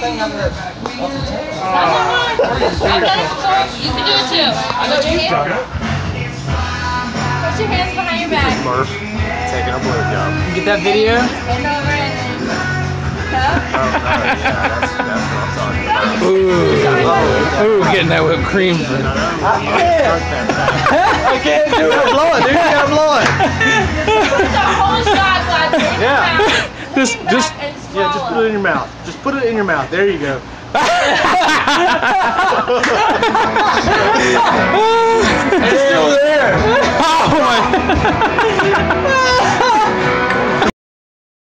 You do back. Murph taking a blowjob. Get that video? Talking about. Ooh. Ooh, getting that whipped cream. I can't. I can't do it. I'm blowing, dude. I'm blowing. Mouth. Just, just, and yeah, just put it in your mouth. Just put it in your mouth. There you go. it's still there. Oh my.